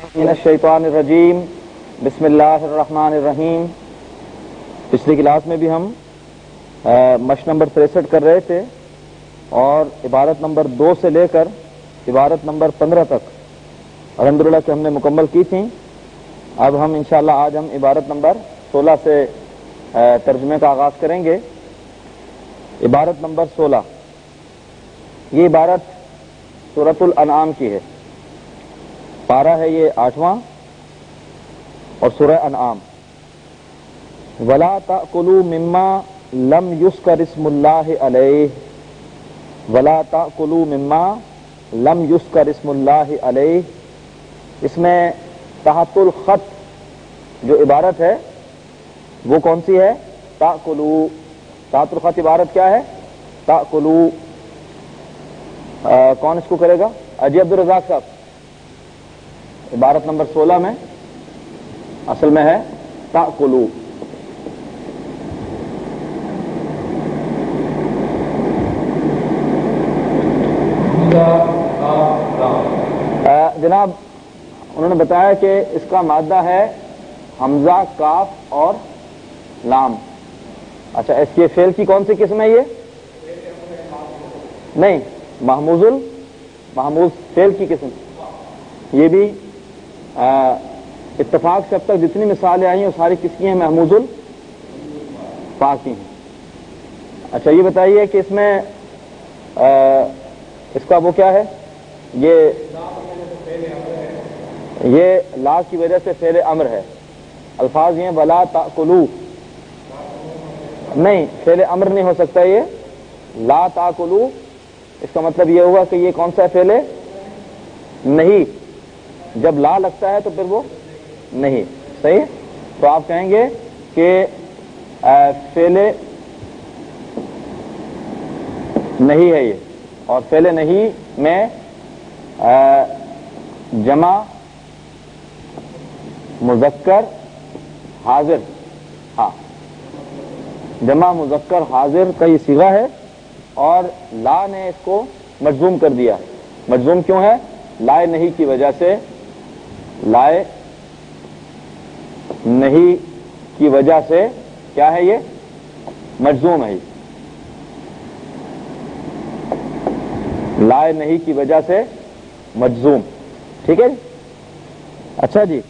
रजीम, बिस्मिल्लाहिर्रहमानिर्रहीम। पिछली क्लास में भी हम मश नंबर तिरसठ कर रहे थे और इबारत नंबर दो से लेकर इबारत नंबर पंद्रह तक अलहमदुल्ला के हमने मुकम्मल की थी। अब हम इंशाल्लाह आज हम इबारत नंबर सोलह से तर्जमे का आगाज़ करेंगे। इबारत नंबर सोलह। ये इबारत सूरतुल अनाम की है। पारा है ये आठवां और सुरह अनाम वला ताकुलू मिम्मा लम युस्कर अलैह। वला ताकुलू मिम्मा लम युस्कर अलैह। इसमें तहतुल खत जो इबारत है, वो कौन सी है? ताकुलू। तहतुल खत इबारत क्या है? ताकुलू। कौन इसको करेगा? अजय अब्दुल रजाक साहब। इबारत नंबर 16 में असल में है ताकुलू। जनाब, उन्होंने बताया कि इसका मादा है हमजा, काफ और लाम। अच्छा इसके फेल की कौन सी किस्म है ये? नहीं, महमूजुल, महमूज फेल की किस्म। ये भी इतफाक से अब तक जितनी मिसालें आई हैं सारी किसकी हैं? महमूजुल पाक हैं। अच्छा ये बताइए कि इसमें आ, इसका वो क्या है? ये ये ला की वजह से फेल अमर है। अल्फाज ये वला ताकुलू। नहीं फेल अमर नहीं हो सकता ये। ला ताकुलू इसका मतलब ये हुआ कि ये कौन सा है? फेले? नहीं। जब ला लगता है तो फिर वो नहीं। सही तो आप कहेंगे कि फेले नहीं है ये। और फेले नहीं में जमा, मुजक्कर, हाजिर। हाँ। जमा, मुजक्कर, हाजिर का ये सीगा है और ला ने इसको मजूम कर दिया। मजूम क्यों है? लाए नहीं की वजह से लाए नहीं की वजह से क्या है ये? मजलूम है। लाए नहीं की वजह से मजलूम ठीक है अच्छा जी।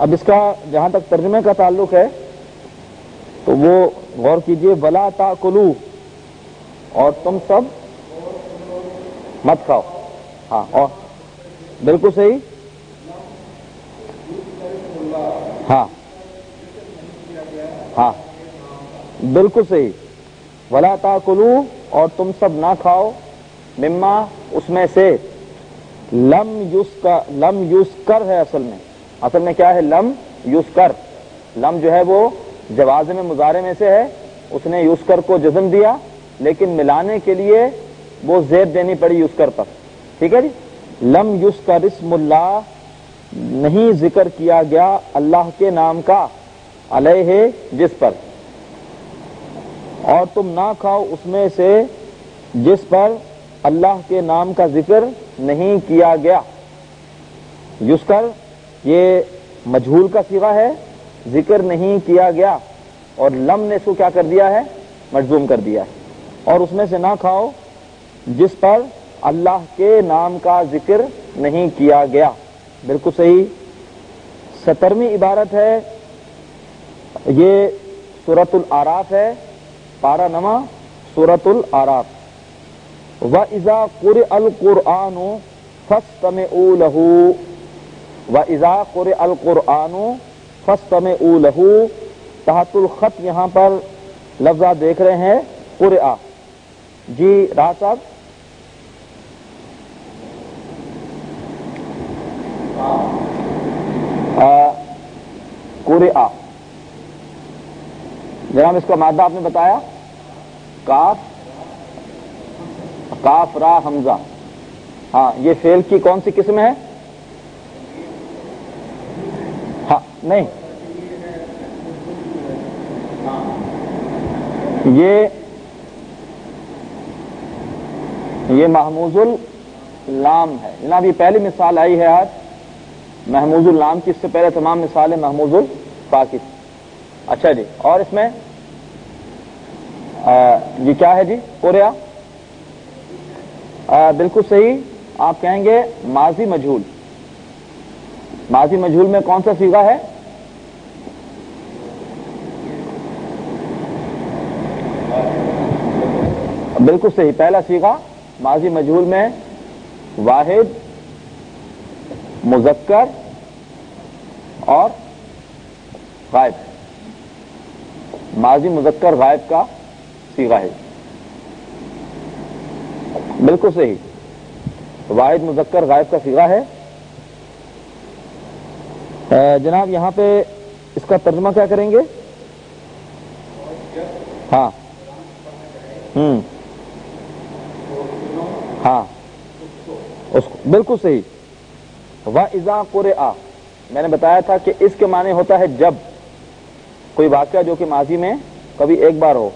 अब इसका जहाँ तक तर्जमे का ताल्लुक है तो वो गौर कीजिए, वला ताकुलू। और तुम सब मत खाओ। हाँ और बिल्कुल सही। हाँ। हाँ। बिल्कुल सही। वला ताकुलू, और तुम सब ना खाओ। मिम्मा, उसमें से लम यूस का लम यूस कर है असल में। असल में क्या है लम? यूस कर लम जो है वो जवाज में मुजारे में से है। उसने यूसकर को जज्म दिया, लेकिन मिलाने के लिए वो जेब देनी पड़ी यूसकर पर। ठीक है जी? लम यूसकर इसमुल्ला नहीं ज़िक्र किया गया अल्लाह के नाम का, अलह है जिस पर। और तुम ना खाओ उसमें से जिस पर अल्लाह के नाम का ज़िक्र नहीं किया गया। युस्कर, ये मजहूल का सिवा है, ज़िक्र नहीं किया गया। और लम ने इसको क्या कर दिया है? मजलूम कर दिया है। और उसमें से ना खाओ जिस पर अल्लाह के नाम का ज़िक्र नहीं किया गया। बिल्कुल सही। सतरवीं इबारत है। ये सूरतुल आराफ है। पारा नमा सूरतुल आराफ। व इज़ा कुर अल फस्तम लहू। व इज़ा कुर अल कुरान फस्तम लहू। तहतुल खत यहाँ पर लफ्जा देख रहे हैं, कुरआ। जी राह साहब? कुरिया जनाब इसका मादा आपने बताया? काफ काफ रा हमजा। हाँ ये फेल की कौन सी किस्म है? हाँ नहीं। ये ये महमूजुल लाम है। जनाब, ये पहली मिसाल आई है आज। महमूजुल नाम की इससे पहले तमाम मिसालें महमूजुल फा की अच्छा जी, और इसमें ये क्या है जी? कोरिया? बिल्कुल सही, आप कहेंगे माजी मजहूल। माजी मजहूल में कौन सा सीगा है? बिल्कुल सही, पहला सीगा माजी मजहूल में वाहिद मुजक्कर और गायब माजी मुजक्कर गायब का सीगा है बिल्कुल सही वाहिद मुजक्कर गायब का सीगा है जनाब यहाँ पे इसका तर्जमा क्या करेंगे हाँ हम्म हाँ उसको बिल्कुल सही वह इजा कुर आ मैंने बताया था कि इसके माने होता है जब। कोई वाक्य जो कि माजी में कभी एक बार हो।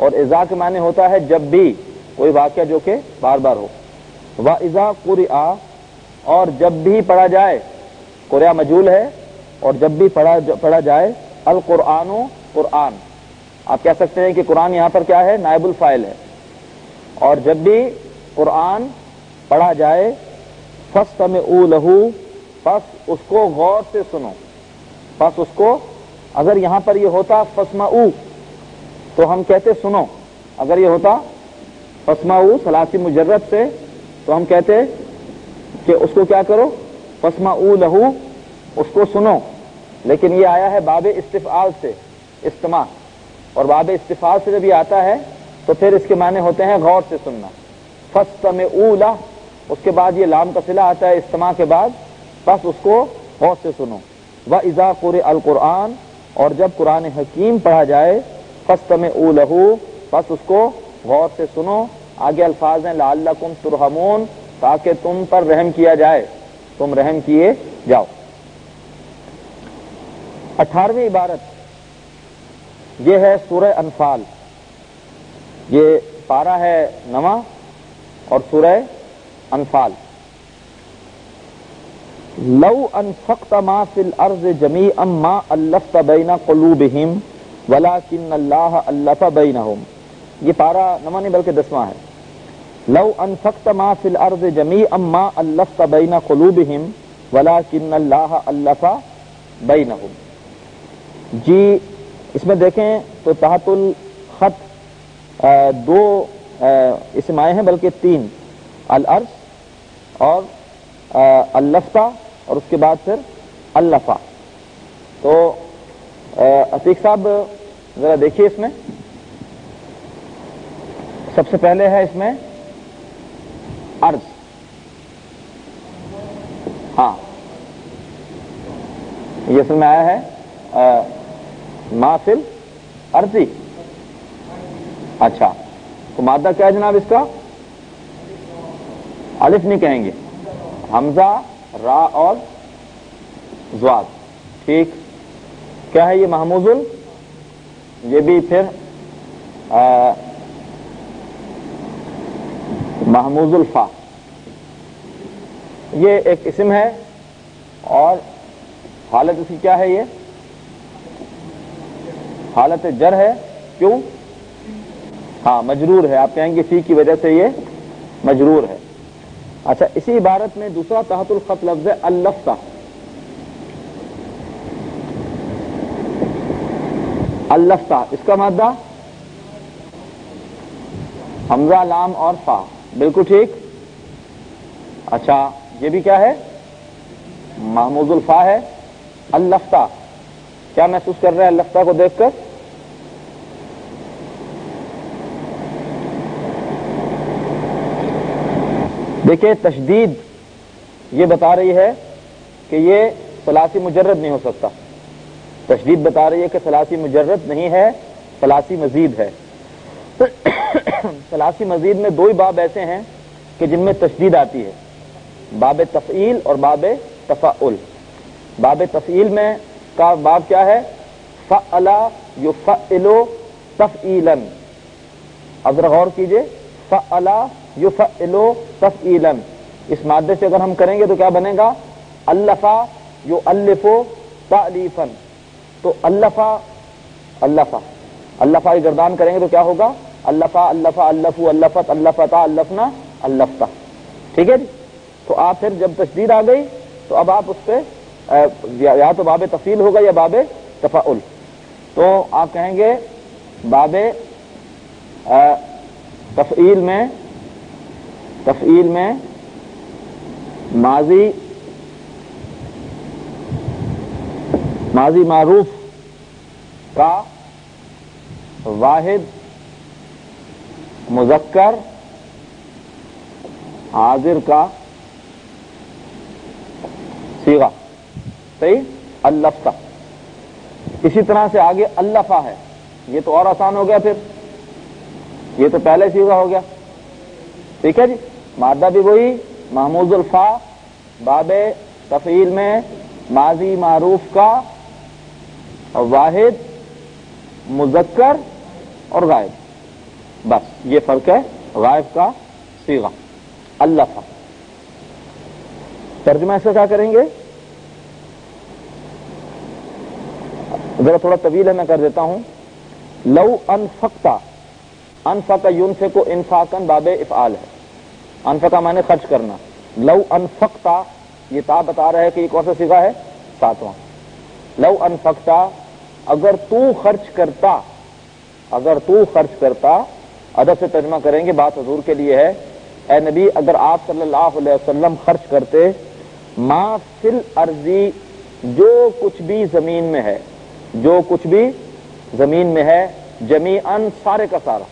और इजा के माने होता है जब भी कोई वाक्य जो कि बार बार हो। वह इजा कुर आ और जब भी पढ़ा जाए कुरिया मजूल है, और जब भी पढ़ा पढ़ा जाए अल कुरानो कुरान आप कह सकते हैं कि कुरान यहाँ पर क्या है? नायबुल फ़ाइल है। और जब भी कुरान पढ़ा जाए फस में ऊ लहू, बस उसको गौर से सुनो। बस उसको, अगर यहाँ पर यह होता फसमा ऊ तो हम कहते सुनो। अगर ये होता फसमा ऊ सलासी मुजरत से तो हम कहते कि उसको क्या करो? फसमा ऊ लहू, उसको सुनो। लेकिन ये आया है बाब इस्तिफाल से इस्तेमाल और बाब इस्तिफाल से जब ये आता है तो फिर इसके माने होते हैं गौर से सुनना। फस्त में ऊला उसके बाद ये लाम का सिला आता है इस्तेमा के बाद, बस उसको गौर से सुनो। व इजा कुर और जब कुरान हकीम पढ़ा जाए फस्त में ऊ लहू, बस उसको गौर से सुनो। आगे अल्फाज हैं लाकुम तुरहमून, ताकि तुम पर रहम किया जाए। तुम रहम किए जाओ। अठारहवीं इबारत यह है सूरह अनफाल। ये पारा है नवा और सूरह अनफाल लव अनफक्त मा फिल अर्ज़ जमी अम्मा अल्लफ्त बैना कलूबहिम वला किन अल्लाह अल्लफ बैनहुम ये पारा नवा नहीं बल्कि दसवां है लव अनफक्त मा फिल अर्ज़ जमी अम्मा अल्लफ्त बैना कलूबहिम वला किन अल्लाह अल्लफ बैनहुम जी इसमें देखें तो तहतुल खत दो इसम आए हैं बल्कि तीन अल अर्श और अल्लफ्ता और उसके बाद फिर अल्लफा। तो अतीक साहब, जरा देखिए इसमें। सबसे पहले है इसमें अर्ज़। हाँ। ये इसमें आया है माफिल अर्जी। अच्छा। तो मादा क्या है जनाब इसका? अलिफ नहीं कहेंगे। हमजा, रा और जवाब ठीक? क्या है ये महमूजुल? ये भी फिर महमूजुल फा। ये एक इसम है और हालत इसकी क्या है ये? हालत जर है। क्यों? हाँ मजरूर है। आप कहेंगे फ़ी की वजह से ये मजरूर है। अच्छा इसी इबारत में दूसरा तहतुल खत लफ्ज है, अल्लफ्ता। अल्लफ्ता, इसका मादा? हमजा, लाम और फा। बिल्कुल ठीक? अच्छा ये भी क्या है? महमूजुल फा है। अल्लफ्ता। क्या महसूस कर रहे हैं अल्लफ्ता को देखकर? देखिए, तशदीद ये बता रही है कि ये सलासी मुजरद नहीं हो सकता। तशदीद बता रही है कि सलासी मुजरद नहीं है, सलासी मजीद है। सलासी मजीद में दो ही बाब ऐसे हैं कि जिनमें तशदीद आती है। बाब तफ़ील और बाब तफ़ाउल। बाब तफ़ील में का बाब क्या है? फ़ला यु फ़िलो तफ़ीलन अब गौर कीजिए फ़ला युफ़िलो तफ़ीलन इस मादे से अगर हम करेंगे तो क्या बनेगा? अल्लफा यो अल्लिफो तालीफन तो अल्लफा अल्लफा। अल्लफा की गर्दान करेंगे तो क्या होगा? अल्लफा अल्लफा, अल्लफू, अल्लफत, अल्लफता, अल्लफना, अल्लफता। ठीक है जी? तो आप फिर जब तशदीद आ गई तो अब आप उस पर या तो बाबे तफील होगा या बाबे तफाउल। तो आप कहेंगे, बाबे तफील में तफील में माजी माजी मारूफ का वाहिद मुजक्कर हाजिर का सीगा। सही? अल्लफा इसी तरह से आगे अल्लफा है। ये तो और आसान हो गया फिर। ये तो पहले सीगा हो गया। ठीक है जी? मादा भी वही, महमूद उल्फा, बाबे तफील में माजी मारूफ का वाहिद, मुजक्कर और गायब। बस, ये फ़र्क है गायब का सीगा। अल्लाफा तर्जमा इसका क्या करेंगे? जरा थोड़ा तवील है, मैं कर देता हूँ। लव अनफक्ता, अनफका यून से को इनफाकन बाबे इफ़ाल है। अनफका माने खर्च करना। लव अनफक्ता, ये ता बता रहा है कि ये कौन सा सीखा है, सातवां। लव अनफक्ता, अगर तू खर्च करता, अगर तू खर्च करता, अदब से तर्जमा करेंगे, बात हजूर के लिए है। ए नबी, अगर आप सल्लल्लाहु अलैहि वसल्लम खर्च करते, मा फिल अर्जी, जो कुछ भी ज़मीन में है, जो कुछ भी ज़मीन में है जमी अन सारे का सारा।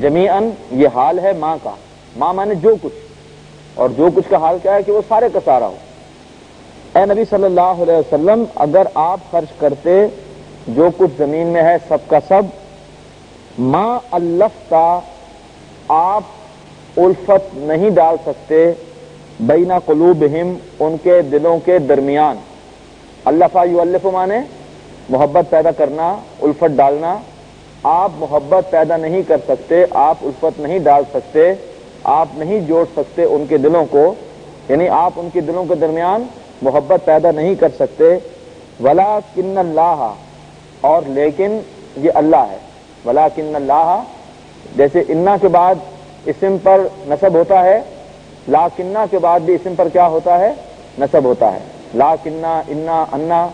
जमी अन, ये हाल है माँ का। माँ माने जो कुछ, और जो कुछ का हाल क्या है कि वो सारे का सारा हो। ए नबी सल्लल्लाहु अलैहि वसल्लम, अगर आप खर्च करते, जो कुछ ज़मीन में है, सब माँ अल्लफता आप उल्फत नहीं डाल सकते, बैना कलूब हिम उनके दिलों के दरमियान। अल्लाफा यू अल्लफ माने, मोहब्बत पैदा करना, उल्फत डालना। आप मोहब्बत पैदा नहीं कर सकते, आप उल्फत नहीं डाल सकते। आप नहीं जोड़ सकते उनके दिलों को, यानी आप उनके दिलों के दरमियान मोहब्बत पैदा नहीं कर सकते। वला किन्नल्लाह और लेकिन ये अल्लाह है। वला किन्नल्लाह जैसे इन्ना के बाद इसम पर नसब होता है ला किन्ना के बाद भी इसम पर क्या होता है? नसब होता है। ला किन्ना इन्ना, अन्ना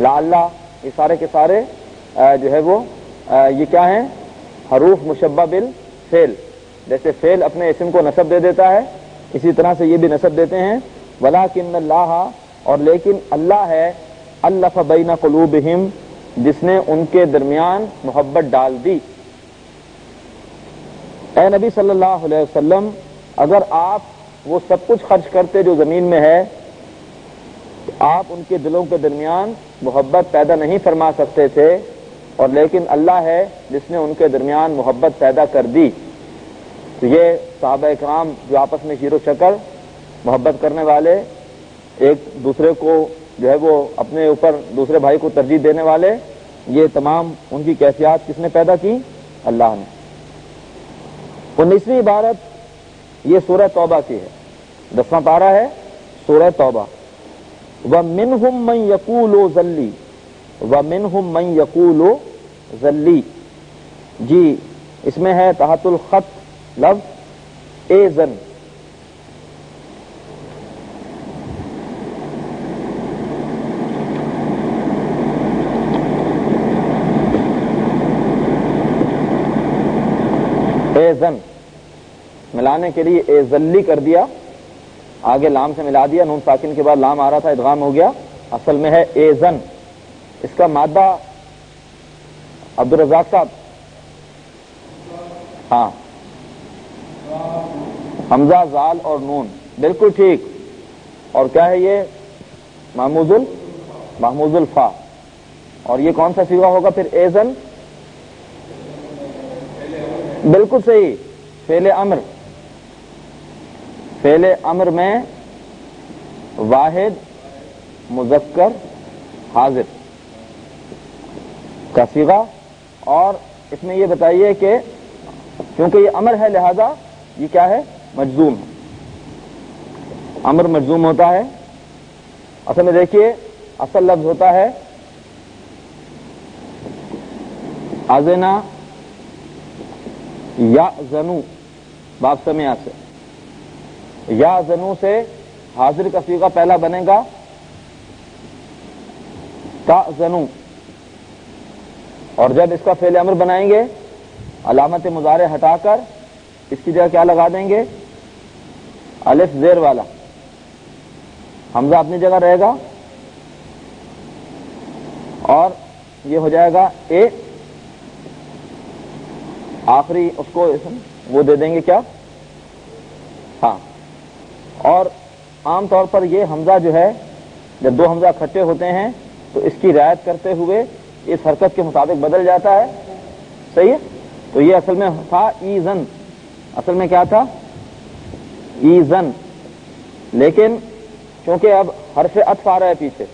ला अल्लाह ये सारे के सारे जो है वो ये क्या है? हरूफ मुशब्बा बिल फेल। जैसे फेल अपने इसम को नसब दे देता है, इसी तरह से ये भी नसब देते हैं वला किन अल्लाह, और लेकिन अल्लाह है अल्लाह बैना कलूबहिम, जिसने उनके दरमियान मोहब्बत डाल दी। ए नबी सल्लल्लाहु अलैहि वसल्लम, अगर आप वो सब कुछ खर्च करते जो ज़मीन में है तो आप उनके दिलों के दरमियान मोहब्बत पैदा नहीं फरमा सकते थे, और लेकिन अल्लाह है, जिसने उनके दरमियान मोहब्बत पैदा कर दी। तो ये साहब कराम जो आपस में शीरो शक्ल मोहब्बत करने वाले, एक दूसरे को जो है वो अपने ऊपर दूसरे भाई को तरजीह देने वाले, ये तमाम उनकी कैफियत किसने पैदा की? अल्लाह ने। उन्नीसवीं इबारत, ये सूरह तौबा की है। दसवां पारा है, सूरह तौबा। व मिन हम मन यकूलो जल्ली। व मिन हम मन यकूलो जल्ली। जी, इसमें है तहतुल खत। लफ्ज एजन एजन मिलाने के लिए एजल्ली कर दिया। आगे लाम से मिला दिया। नून साकिन के बाद लाम आ रहा था, इदगाम हो गया। असल में है एजन। इसका मादा अब्दुल रजाक साहब। हाँ। हमजा, जाल और नून। बिल्कुल ठीक। और क्या है ये? महमूजुल महमूजुल फा। और ये कौन सा सीगा होगा फिर? एजन? बिल्कुल सही। फेले अम्र। फेले अम्र में वाहिद, मुजक्कर, हाजिर। का सीगा और इसमें यह बताइए कि, क्योंकि ये अमर है, लिहाजा, ये क्या है? मजजूम। है अमर मजजूम होता है। असल में देखिए, असल लफ्ज होता है आजना या जनु बाप समय से। या जनु से हाजिर का पहला बनेगा ता जनु और जब इसका फेल अमर बनाएँगे अलामत मुजारे हटाकर, इसकी जगह क्या लगा देंगे? अलिफ जेर वाला। हमजा अपनी जगह रहेगा। और ये हो जाएगा ए। आखिरी उसको वो दे देंगे क्या? हाँ। और आमतौर पर ये हमजा जो है, जब दो हमजा इकट्ठे होते हैं तो इसकी रियायत करते हुए इस हरकत के मुताबिक बदल जाता है। सही है? तो ये असल में था ईजन। असल में क्या था? ईजन। लेकिन क्योंकि अब हरफ अतफ आ रहा है पीछे,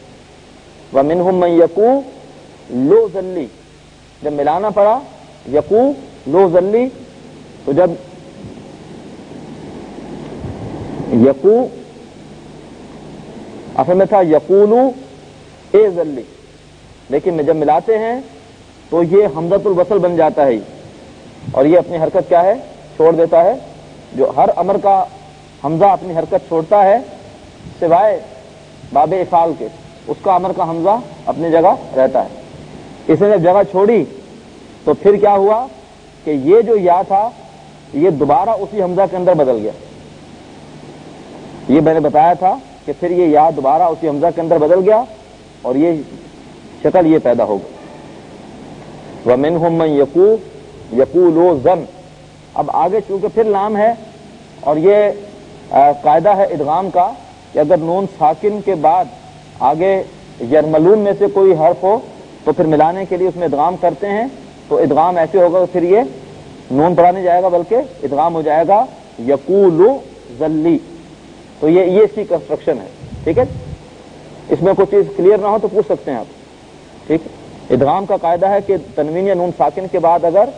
व मिनहुम यकू लो जल्ली। जब मिलाना पड़ा, यकू लो जल्ली तो जब यकू, असल में था यकूलू ए जल्ली। लेकिन जब मिलाते हैं तो ये हमदतुल वसल बन जाता है। और ये अपनी हरकत क्या है? छोड़ देता है। जो हर अमर का हमजा अपनी हरकत छोड़ता है, सिवाय बाब इफाल के। उसका अमर का हमजा अपनी जगह रहता है। इसने जब जगह छोड़ी तो फिर क्या हुआ कि ये जो या था, ये दोबारा उसी हमजा के अंदर बदल गया। ये मैंने बताया था कि फिर ये या दोबारा उसी हमजा के अंदर बदल गया और ये शक्ल ये पैदा हो गई। व मिन हम यकू यकूलो जन अब आगे चूँकि फिर लाम है और ये कायदा है इदगाम का कि अगर नून साकिन के बाद आगे यरमलून में से कोई हर्फ हो तो फिर मिलाने के लिए उसमें इदगाम करते हैं तो इदगाम ऐसे होगा फिर ये नून पढ़ा नहीं जाएगा, बल्कि इदगाम हो जाएगा यकूलु जल्ली। तो ये ये इसकी कंस्ट्रक्शन है, ठीक है? इसमें कोई चीज़ क्लियर ना हो तो पूछ सकते हैं आप, ठीक? इदगाम का कायदा है कि तनवीन या नून साकिन के बाद अगर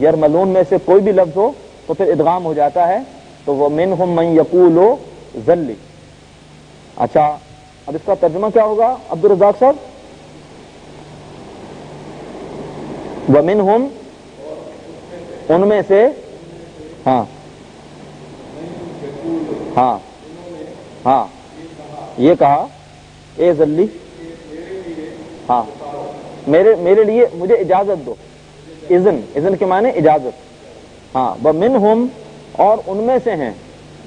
यरमलून में से कोई भी लफ्ज हो तो फिर इदगाम हो जाता है तो वो मिन हम मन यकूलो जल्ली। अच्छा अब इसका तर्जमा क्या होगा अब्दुल रजाक साहब? वमिन हम उनमें से हाँ। हाँ हाँ ये कहा, ए जल्ली हाँ। मेरे मेरे लिए मुझे इजाज़त दो। इजन इजन के माने इजाज़त। हाँ व मिन हम और उनमें से हैं।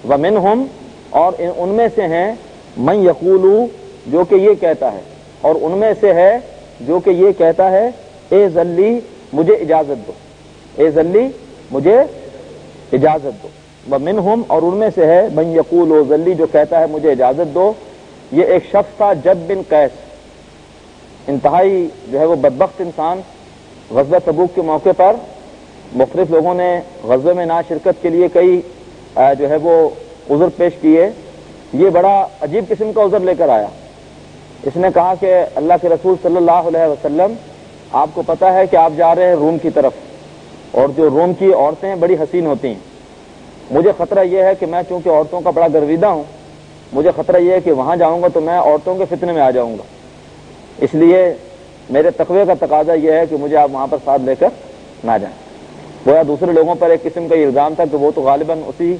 व मिन हम और उनमें से हैं मैं यकूलू, जो कि ये कहता है। और उनमें से है, जो कि ये कहता है, ए जल्ली, मुझे इजाज़त दो। ए जल्ली, मुझे इजाज़त दो। व मिन हम और उनमें से है मैं यकूल ओ जल्ली, जो कहता है, मुझे इजाज़त दो। ये एक शख्स था जद बिन कैस। इंतहाई, जो है वो बदबख्त इंसान गजबा तबूक के मौके पर मुख्तलिफ़ लोगों ने गजबे में ना शिरकत के लिए कई जो है वो उज़र पेश किए। ये बड़ा अजीब किस्म का उज़र लेकर आया। इसने कहा कि अल्लाह के रसूल सल्लल्लाहु अलैहि वसल्लम, आपको पता है कि आप जा रहे हैं रोम की तरफ़, और जो रोम की औरतें बड़ी हसीन होती हैं। मुझे खतरा यह है कि मैं चूँकि औरतों का बड़ा गर्विदा हूँ, मुझे खतरा यह है कि वहाँ जाऊँगा तो मैं औरतों के फितने में आ जाऊँगा। इसलिए मेरे तकवे का तकाजा यह है कि मुझे आप वहाँ पर साथ लेकर ना जाए। गोया दूसरे लोगों पर एक किस्म का इल्ज़ाम था कि वो तो गालिबन उसी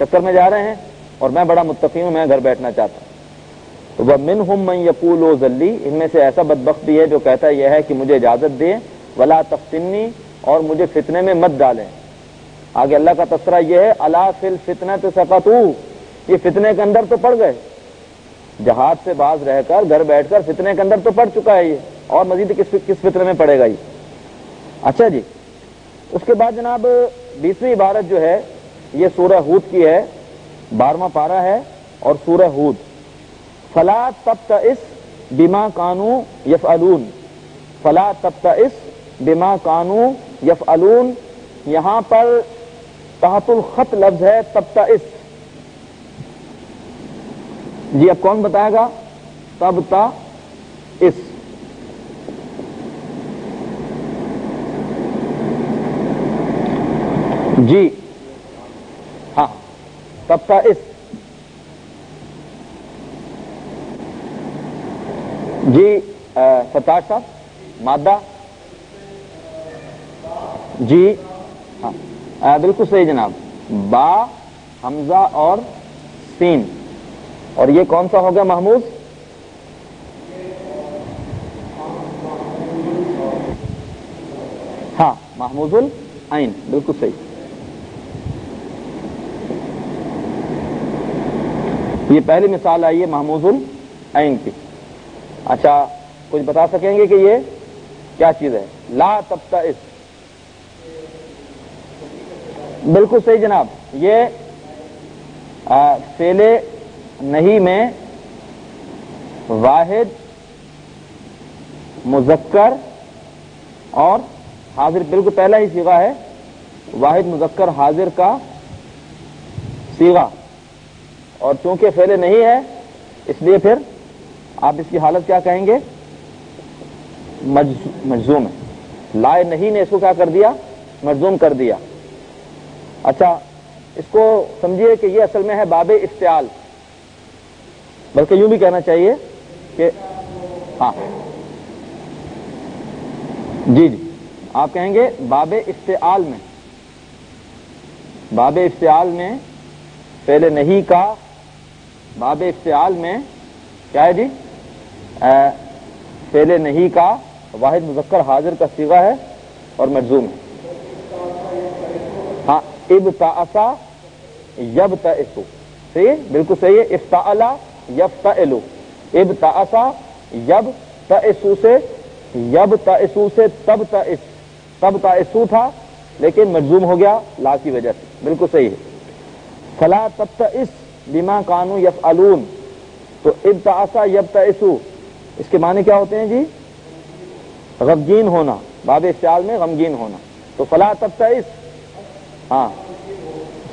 चक्कर में जा रहे हैं और मैं बड़ा मुतफी हूँ, मैं घर बैठना चाहता हूँ। तो वह मिन हम मैं यकूल जल्ली, इनमें से ऐसा बदबख्त भी है जो कहता यह है कि मुझे इजाज़त दे, वला तफ्तिनी और मुझे फितने में मत डालें। आगे अल्लाह का तस्रा यह है, अला फिल फितना तो सकतू, ये फितने के अंदर तो पड़ गए। जहाज़ से बाज रहकर, घर बैठकर फितने के अंदर तो पड़ चुका है ये, और मजीद किस किस फितने में पड़ेगा ये? अच्छा जी उसके बाद जनाब, बीसवीं इबारत जो है, ये सूरह हूद की है बारवा पारा है और सूरह हूद। फला तब बिमा कानू यफ अलून फला तब बिमा कानू यफ अलून यहाँ पर तहतुल खत लफ्ज है तब इस। जी, अब कौन बताएगा? तब ता इस जी। हाँ ता इस। जी सत्तार साहब, मादा। जी हाँ। बिल्कुल सही जनाब। बा, हमजा और सीन। और ये कौन सा हो गया महमूद? हाँ महमूजुल आइन। बिल्कुल सही। ये पहली मिसाल आई है महमूजुल आइन की। अच्छा कुछ बता सकेंगे कि ये क्या चीज़ है? ला तबता इस। बिल्कुल सही जनाब। ये फेले नहीं में वाहिद, मुजक्कर और हाजिर, बिल्कुल पहला ही सीगा है। वाहिद, मुजक्कर, हाजिर का सीगा। और चूँकि फेले नहीं है, इसलिए फिर आप इसकी हालत क्या कहेंगे? मजजूम है। लाए नहीं ने इसको क्या कर दिया? मजजूम कर दिया। अच्छा इसको समझिए कि ये असल में है बाबे इफ्तियाल बल्कि यूँ भी कहना चाहिए कि हाँ। जी जी। आप कहेंगे बाबे इफ्तियाल में। बाबे इफ्तियाल में पहले नहीं का बाबे इफ्तियाल में, क्या है जी? पहले नहीं का, वाहिद मुजक्कर हाजिर का सिवा है और मजूम है। हाँ इब तासा यब तसु सही है? बिल्कुल सही है। इफ्ताला यब तलु इब तासा यब तसु से यब तसु से तब तस तब तसु था, लेकिन मजूम हो गया ला की वजह से। बिल्कुल सही है। फला तब तस बिमा कानू यफ अलून तो इब तासा यब तसु इसके माने क्या होते हैं जी? गमगीन होना। बाब ख्याल में गमगीन होना। तो फला तब तस हाँ।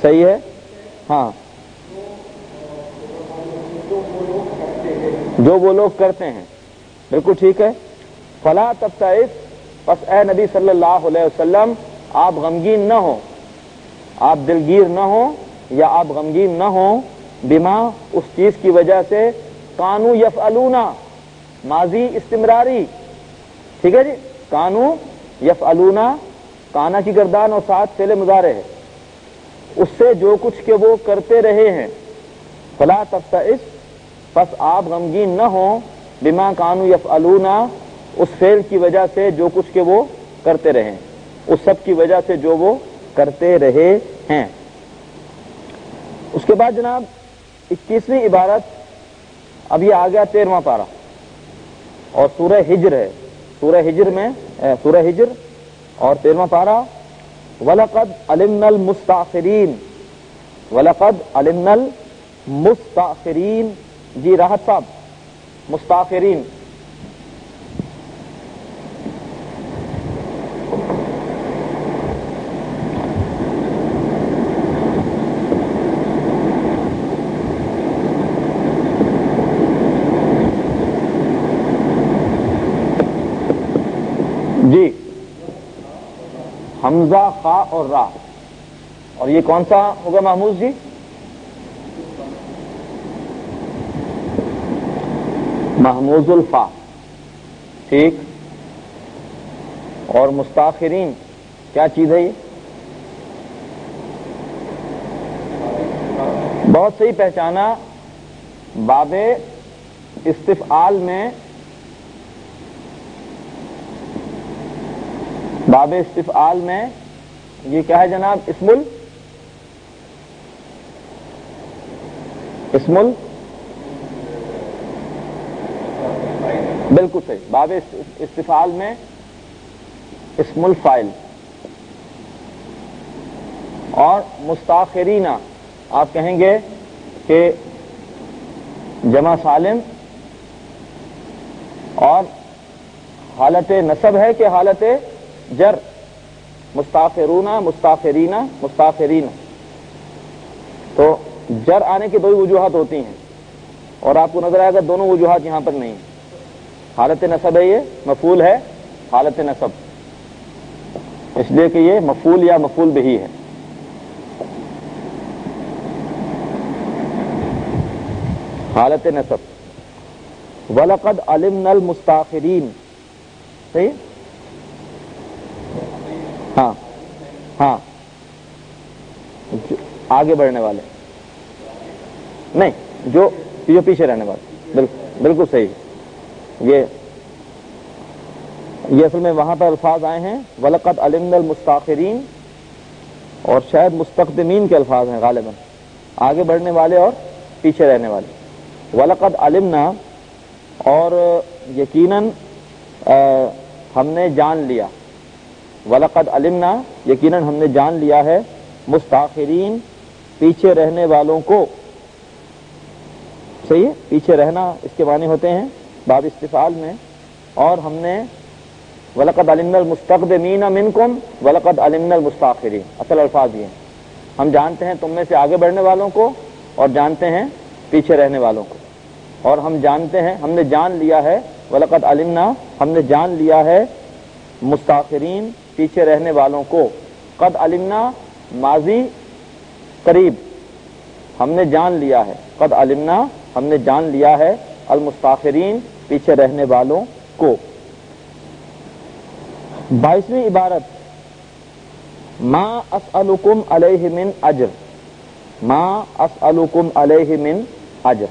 सही है? हाँ। जो वो लोग करते हैं। बिल्कुल ठीक है। फला तब तस बस ए नबी सल्लल्लाहु अलैहि वसल्लम, आप गमगीन ना हो। आप दिलगीर न हो या आप गमगीन ना हो बिमा उस चीज़ की वजह से कानू यफ अलूना माजी इस्तेमरारी। ठीक है जी? कानू यफ अलूना काना की गर्दान और साथ पहले मुजारे है। उससे जो कुछ के वो करते रहे हैं। फला तब इस, बस आप गमगीन न हो, बिमा कानू यफ अलूना उस फेल की वजह से जो कुछ के वो करते रहे उस सब की वजह से जो वो करते रहे हैं। उसके बाद जनाब इक्कीसवीं इबारत, अब ये आ गया तेरवा पारा। और सूर्य हिजर है। सूर्य हिजर में सूर्य हिजर और तेरवा पारा। वलकद अलिमनल मुस्ताखरीन। वलकद अलिमनल मुस्ताखरीन। जी राहत साहब, मुस्ताखरीन जी हमजा, खा और रा। और ये कौन सा होगा महमूद जी? महमूजुल फा। ठीक। और मुस्ताखरीन, क्या चीज़ है ये? बहुत सही पहचाना। बाबे इस्तिफाल में बाब इस्तिफाल में, ये क्या है जनाब? इसमुल? इसमुल? बिल्कुल सही। बाब इस्तिफाल में इसमुल फ़ाइल। और मुस्ताखरीना, आप कहेंगे कि जमा सालिम और हालत नसब है कि हालत जर मुस्ताफिरूना मुस्ताफरीना मुस्ताफरीना तो जर आने की दो ही वजूहत होती हैं। और आपको नज़र आएगा दोनों वजूहत यहाँ पर नहीं। हालत नसब है ये, मफूल है, हालत नसब। इसलिए कि ये मफूल या मफूल भी है। हालत नसब। वलकद अलिम नल मुस्ताखरीन। सही? हाँ हाँ। आगे बढ़ने वाले। नहीं जो जो पीछे रहने वाले। बिल्कुल बिल्कुल सही। ये ये असल में वहाँ पर अल्फाज आए हैं वलकत अलिमल मुस्ताखरीन और शायद मुस्तकदमीन के अल्फाज हैं गालिबन आगे बढ़ने वाले और पीछे रहने वाले। वलकत अलिमना और यकीनन आ, हमने जान लिया। वलकद अलिमना, यकीनन हमने जान लिया है, मुस्ताखरीन, पीछे रहने वालों को। सही है? पीछे रहना इसके माने होते हैं, बाब इस्तिफाल में। और हमने वलकद अलिमल मुस्तकदमीन मिनकुम, वलकद अलिमल मुस्ताखरीन। असल अल्फाज ये हम जानते हैं तुम में से आगे बढ़ने वालों को, और जानते हैं पीछे रहने वालों को। और हम जानते हैं, हमने जान लिया है, वलकद अलिमना, हमने जान लिया है मुस्ताखरीन पीछे रहने वालों को, कद अलिमना माजी करीब, हमने जान लिया है। कद अलिमना, हमने जान लिया है अलमुस्ताखरीन पीछे रहने वालों को। बाईसवीं इबारत, मा असअलुकुम अलैहि मिन अजर। मा असअलुकुम अलैहि मिन अजर।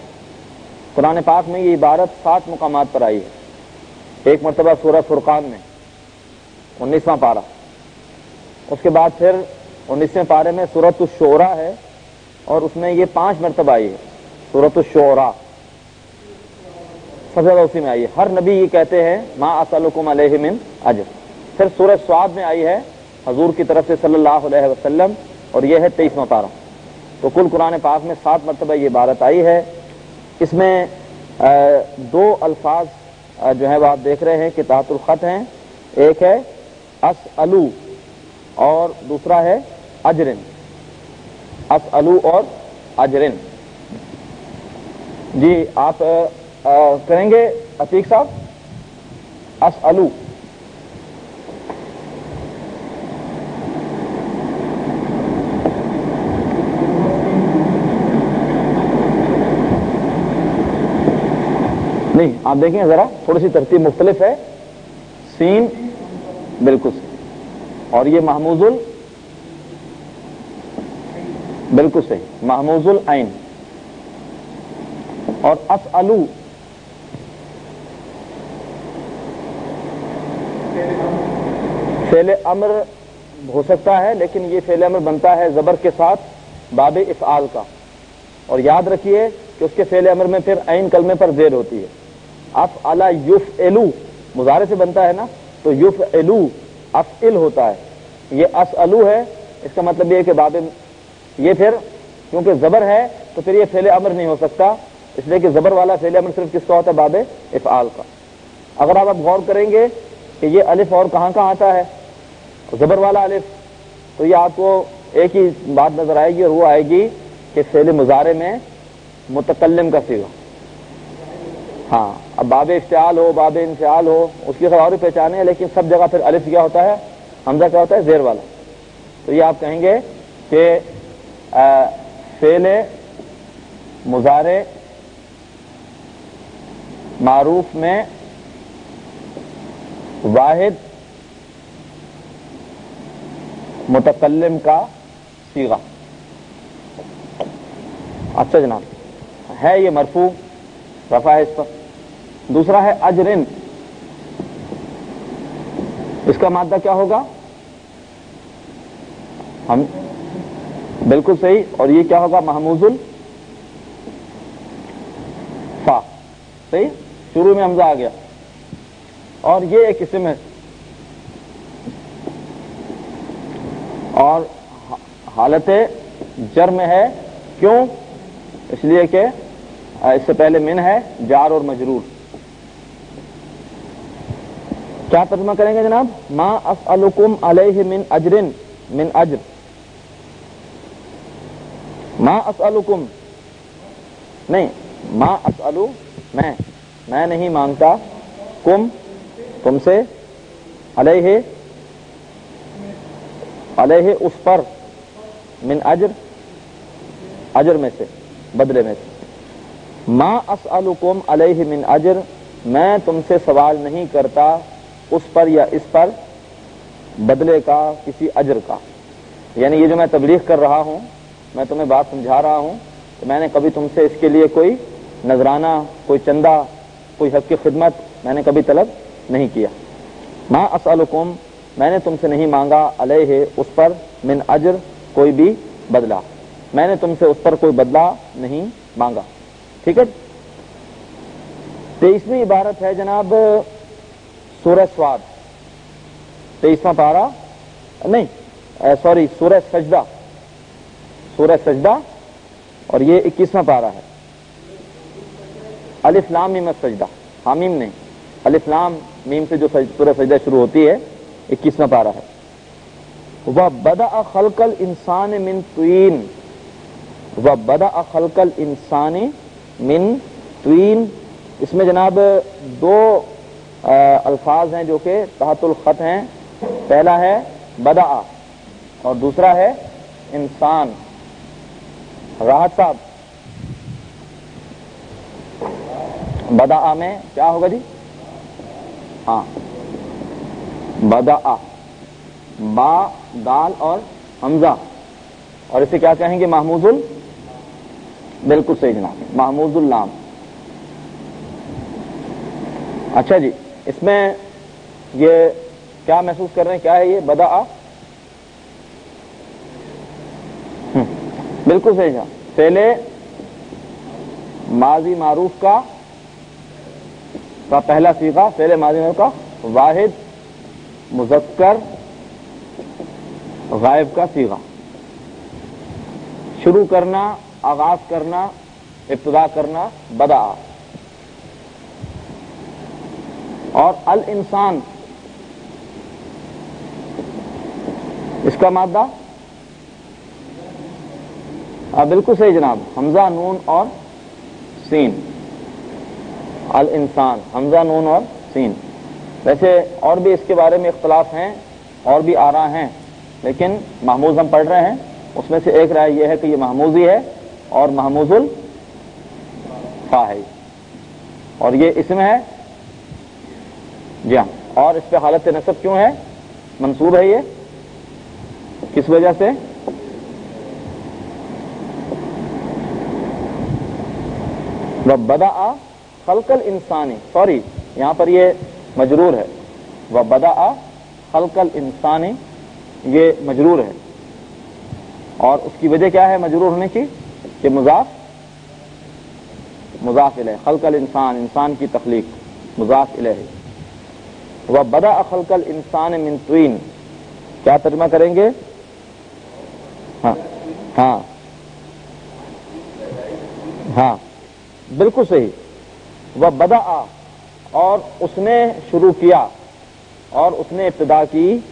कुरान पाक में ये इबारत सात मुकाम पर आई है। एक मरतबा सूरह फुरकान में। उन्नीसवां पारा। उसके बाद फिर उन्नीसवें पारे में सूरत शोरा है और उसमें ये पाँच मरतब आई है। सूरत शोरा। सबसे ज़्यादा उसी में आई है। हर नबी ये कहते हैं, माँ असलकुम अलहमिन अजर। फिर सूरज स्वाद में आई है, हजूर की तरफ़ से सल्लल्लाहु अलैहि वसल्लम, और यह है तेईसवा पारा। तो कुल कुरान पाक में सात मरतबा ये इबारत आई है। इसमें दो अल्फाज जो है वो आप देख रहे हैं कि तातुल खत हैं। एक है अस अलू और दूसरा है अजरिन। अस अलू और अजरिन। जी आप आ, आ, करेंगे अतीक साहब? अस अलू नहीं आप देखें जरा थोड़ी सी तरतीब मुख्तलिफ़ है। सीन बिल्कुल सही। और ये महमूजुल? बिल्कुल सही। महमूजुल आइन। और अस अलू फेले अमर हो सकता है, लेकिन ये फेले अमर बनता है जबर के साथ, बाब इफ़ाल का। और याद रखिए कि उसके फेले अमर में फिर आइन कलमे पर जेर होती है। अफ अला युफ एलू मुजारे से बनता है ना? तो युफ एलू अफ इल होता है। ये अस अलू है, इसका मतलब ये कि बाबे ये फिर क्योंकि जबर है तो फिर ये फेले अमर नहीं हो सकता। इसलिए कि जबर वाला फेले अमर सिर्फ़ किसका होता है? बाबे इफ़ाल का। अगर आप अब गौर करेंगे कि ये अलिफ और कहाँ कहाँ आता है जबर वाला अलिफ तो ये आपको एक ही बात नज़र आएगी और वो आएगी कि फेले मुजारे में मुतकलम का सीगा हाँ। अब बाब इफ्तियाल हो, बाब इंफियाल हो, उसकी भी पहचाने है, लेकिन सब जगह फिर अलिफ क्या होता है? हमजा क्या होता है? जेर वाला। तो ये आप कहेंगे कि फेले, मुजारे, मारूफ में वाहिद मुतकलम का सीगा। अच्छा जनाब, है ये मरफू, रफा है इस पर। दूसरा है अजरिन। इसका मादा क्या होगा? हम बिल्कुल सही, और ये क्या होगा? महमूजुल फा। सही? शुरू में हमजा आ गया। और ये एक किस्म है। और हालत जर में है। क्यों? इसलिए कि इससे पहले मिन है, जार और मजरूर। क्या तर्जमा करेंगे जनाब? मा अफ असअलुकुम अलैहि मिन अजरिन, मिन अजर। मा असअलुकुम नहीं, मा असअलु मैं मैं नहीं माँगता। कुम, तुमसे अलैहि अलैहि उस पर, मिन अजर अजर में से, बदले में से। माँ असअलुकुम अलैहि मिन अजर, मैं तुमसे सवाल नहीं करता। उस पर या इस पर बदले का, किसी अजर का। यानी ये जो मैं तबलीग कर रहा हूँ, मैं तुम्हें बात समझा रहा हूँ तो मैंने कभी तुमसे इसके लिए कोई नजराना, कोई चंदा, कोई हक की खिदमत मैंने कभी तलब नहीं किया। माँ असअलुकुम, मैंने तुमसे नहीं मांगा, अलह है उस पर मिन अजर कोई भी बदला। मैंने तुमसे उस पर कोई बदला नहीं मांगा। ठीक है? तेईसवीं इबारत है जनाब सूरह स्वाद। तेईसवा पारा? नहीं सॉरी सूरह सजदा। सूरह सजदा, और ये इक्कीसवा पारा है। अलिफ्लाम मीम सजदा। हामीम नहीं। अलिफ्लाम मीम से जो सूरह सजदा शुरू होती है, इक्कीसवां पारा है। वह बदा खलकल इंसान मिन तुन वह बदा खलकल इंसान मिन त्वीन। इसमें जनाब, दो अल्फाज हैं जो कि तहतुल खत हैं। पहला है बदा और दूसरा है इंसान। राहत साहब। बदा में क्या होगा जी? हाँ। बदा, बा, दाल और हमजा। और इसे क्या कहेंगे? महमूजुल बिल्कुल सही जनाब। महमूजुल्लाम अच्छा जी। इसमें ये क्या महसूस कर रहे हैं? क्या है ये? बदा हम्म, बिल्कुल सही जनाब पहले माजी मारूफ का का पहला सीखा पहले माजी मारूफ का वाहिद मुजक्कर गायब का सीखा। शुरू करना आगाज़ करना इब्तदा करना बदा और अल इंसान। इसका मादा? बिल्कुल सही जनाब। हमजा, नून और सीन। अल इंसान, हमजा, नून और सीन। वैसे और भी इसके बारे में इख्तलाफ हैं, और भी आ रहा हैं, लेकिन महमूज हम पढ़ रहे हैं। उसमें से एक राय यह है कि यह महमूजी है और महमूजुल फा है और ये इसमें है जी हाँ। और इस पर हालत नसब क्यों है? मंसूब है ये। किस वजह से? वह बदा आ खलकल इंसानी। सॉरी, यहाँ पर ये मजरूर है। वह बदा आ खलकल इंसानी, ये मजरूर है। और उसकी वजह क्या है मजरूर होने की? कि मुजाफ मुजाफ इले खलकल इंसान इंसान की तखलीक, मुजाफ इले वह बदा अखलकल इंसान मिनतवीन क्या तर्जमा करेंगे? हाँ हाँ। हाँ बिल्कुल सही। वह बदा आ, और उसने शुरू किया, और उसने इब्तदा की,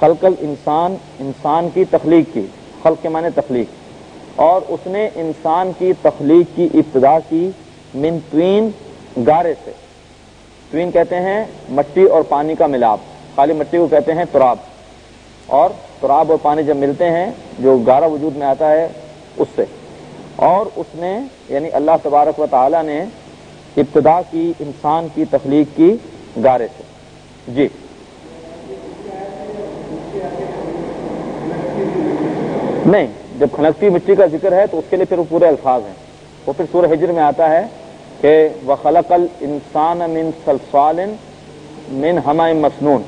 खलकल इंसान इंसान की तखलीक की। खल के माने तखलीक। और उसने इंसान की तखलीक की इब्तदा की, मिन त्वीन, गारे से। त्वीन कहते हैं मट्टी और पानी का मिलाप। खाली मट्टी को कहते हैं तुराब। और तुराब और पानी जब मिलते हैं, जो गारा वजूद में आता है, उससे। और उसने, यानी अल्लाह तबारक व ताली ने, इब्तदा की, इंसान की तखलीक की गारे से। जी। नहीं, जब खनकती मिट्टी का ज़िक्र है तो उसके लिए फिर वो पूरे अल्फाज हैं। वो फिर सूर्य हिजर में आता है कि व खलकल इंसान मिन सलसालिन मिन हमाय मसनून।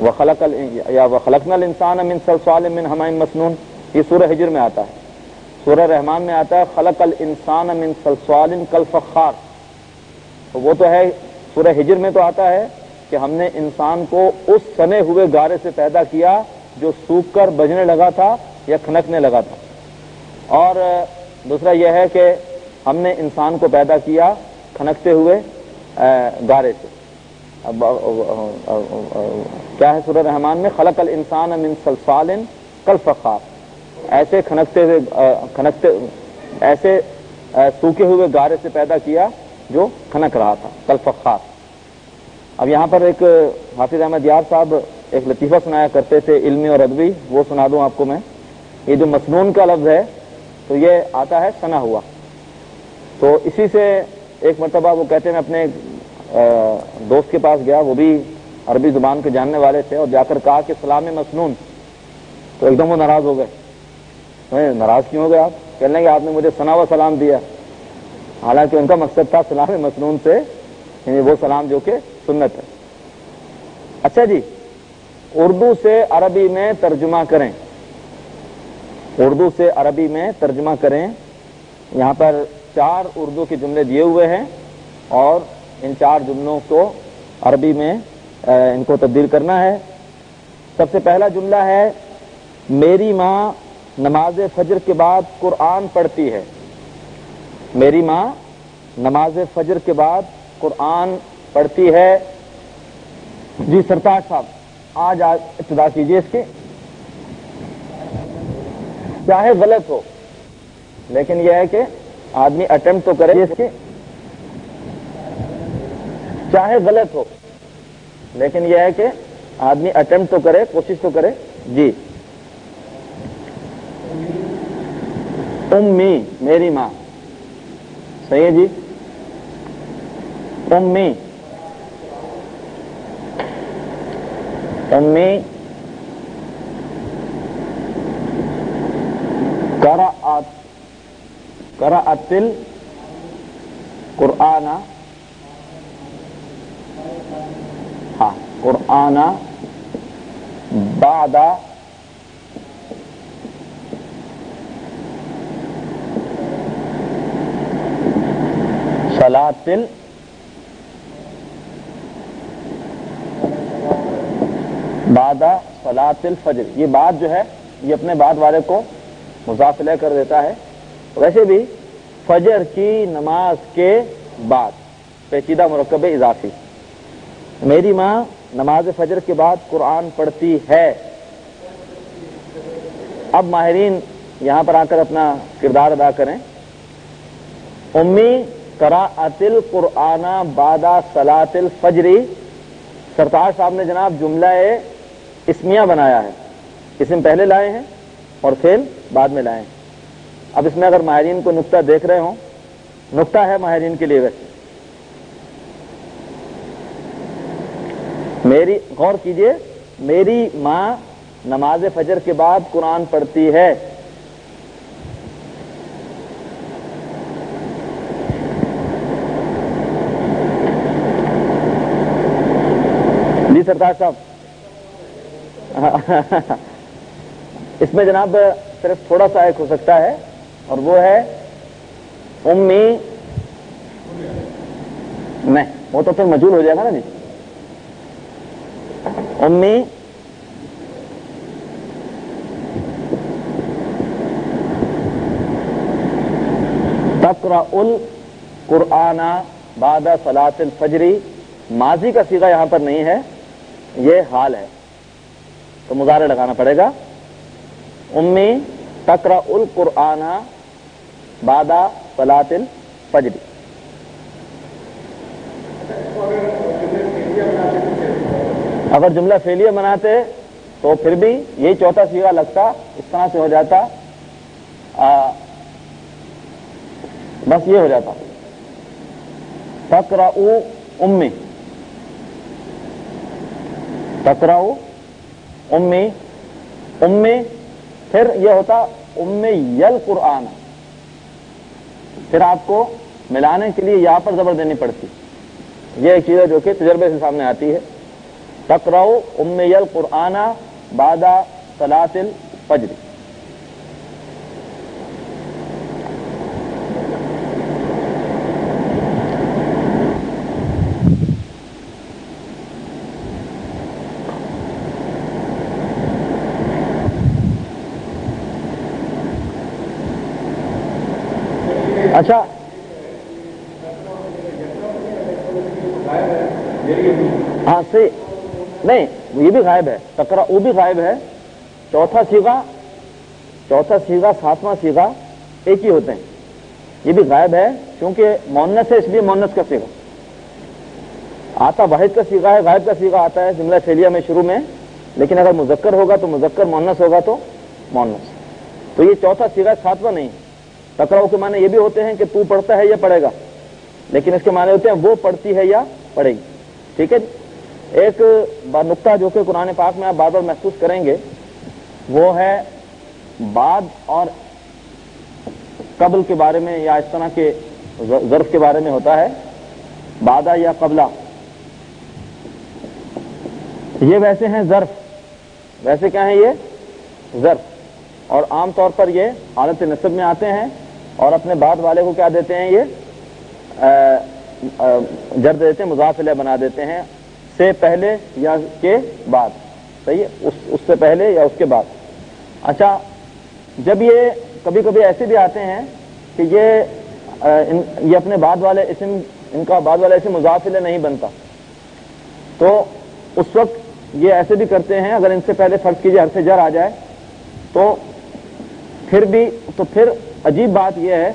व खलकल या व खलकनल इंसान मिन सलसाल मिन हमाय मसनून। ये सूर्य हिजर में आता है। सूर्य रहमान में आता है, खलकल इंसान मिन सलसालिन कल फखार। तो वो तो है सूर्य हिजर में तो आता है कि हमने इंसान को उस सने हुए गारे से पैदा किया जो सूख कर बजने लगा था या खनकने लगा था। और दूसरा यह है कि हमने इंसान को पैदा किया खनकते हुए गारे से। अब क्या है सूर्य रहमान में? खलक अल इंसान मिन सलसालिन कल फखार। ऐसे खनकते हुए खनकते, ऐसे सूखे हुए गारे से पैदा किया जो खनक रहा था, कल फखार। अब यहाँ पर एक, हाफिज अहमद यार साहब एक लतीफ़ा सुनाया करते थे इल्मी और अदबी, वो सुना दूँ आपको मैं। ये जो मसनून का लफ्ज है तो ये आता है सना हुआ। तो इसी से एक मरतबा वो कहते हैं, मैं अपने दोस्त के पास गया, वो भी अरबी ज़ुबान के जानने वाले थे और जाकर कहा कि, सलाम मसनून। तो एकदम वो नाराज़ हो गए। नाराज़ क्यों हो गए आप? कहने लगे, आपने मुझे सना व सलाम दिया। हालाँकि उनका मकसद था सलाम मसनून से, यानी वो सलाम जो कि सुन्नत है। अच्छा जी, उर्दू से अरबी में तर्जुमा करें। उर्दू से अरबी में तर्जुमा करें। यहाँ पर चार उर्दू के जुमले दिए हुए हैं और इन चार जुमलों को अरबी में इनको तब्दील करना है। सबसे पहला जुमला है, मेरी माँ नमाज़ फजर के बाद कुरान पढ़ती है। मेरी माँ नमाज़ फजर के बाद कुरान पढ़ती है। जी, सरताज साहब, आज आज इब्तदा कीजिए इसके। चाहे गलत हो, लेकिन यह है कि आदमी अटेम्प्ट तो करे इसके। चाहे गलत हो, लेकिन यह है कि आदमी अटेम्प्ट तो करे, कोशिश तो करे। जी। उम्मी, मेरी माँ। सही है जी? उम्मी। उम्मी। करा करा अतिल कुराना हाँ कुराना बादा सलातिल बादा सलातिल फजर ये बात जो है, ये अपने बाद वाले को मुजाफिले कर देता है। वैसे भी फजर की नमाज़ के बाद पेचीदा मरकब इजाफी। मेरी माँ नमाज़ फजर के बाद कुरान पढ़ती है। अब माहरीन, यहाँ पर आकर अपना किरदार अदा करें। उम्मी करा अतिल कुराना बादा सलातिल फजरी। सरताज साहब ने जनाब जुमला इसमिया बनाया है। इसमें पहले लाए हैं और फिर बाद में लाए हैं। अब इसमें अगर माहरीन को नुकता देख रहे हो, नुकता है माहरीन के लिए वैसे। मेरी, गौर कीजिए, मेरी माँ नमाज़ फजर के बाद कुरान पढ़ती है। जी सरदार साहब। इसमें जनाब, सिर्फ़ थोड़ा सा एक हो सकता है। और वो है उम्मी नहीं, वो तो फिर मजूल हो जाएगा ना जी। उम्मी तकरा उल कुराना बादा सलातिल फजरी। माजी का सीगा यहाँ पर नहीं है, ये हाल है। तो मुजारे लगाना पड़ेगा। उम्मी तकरा उल कुराना बादा सलातिल फजरी। अगर जुमला फेलियर बनाते तो फिर भी यही चौथा सीवा लगता इस तरह से हो जाता आ, बस ये हो जाता। तकराऊ उम्मी। तकराऊ उम्मी। उम्मी फिर यह होता उम्मी यल कुरान। फिर आपको मिलाने के लिए यहाँ पर जबर देनी पड़ती। यह एक चीज़ है जो कि तजर्बे से सामने आती है। तकराओ उम्मयल कुराना बादा सलातिल फजरी। अच्छा। हाँ सही नहीं, ये भी गायब है। तकरा वो भी गायब है। चौथा सीगा चौथा सीगा सातवां सीगा एक ही होते हैं। ये भी गायब है, क्योंकि मोनस है, इसलिए मोनस का सीगा आता वाहिद का सीगा है, गायब का सीगा आता है जुमला फेलिया में शुरू में। लेकिन अगर मुजक्कर होगा तो मुजक्कर मोनस होगा तो मोनस। तो ये चौथा सीगा सातवां नहीं। तकराव के माने ये भी होते हैं कि तू पढ़ता है या पढ़ेगा। लेकिन इसके माने होते हैं वो पढ़ती है या पढ़ेगी। ठीक है एक नुकता जो कि कुरान पाक में आप बार बार महसूस करेंगे, वो है बाद और कबल के बारे में या इस तरह के जर्फ के बारे में होता है। बादा या कबला। ये वैसे हैं जर्फ। वैसे क्या है ये? जर्फ। और आमतौर पर ये हालत नसब में आते हैं। और अपने बाद वाले को क्या देते हैं ये? जर देते हैं मुजाफिले बना देते हैं से पहले या के बाद। सही है? उस उससे पहले या उसके बाद। अच्छा जब ये कभी कभी ऐसे भी आते हैं कि ये इन, ये अपने बाद वाले इसम इनका बाद वाला इसम मुजाफिले नहीं बनता। तो उस वक्त ये ऐसे भी करते हैं अगर इनसे पहले फ़र्ज़ कीजिए हर से जर आ जाए तो फिर भी तो फिर अजीब बात यह है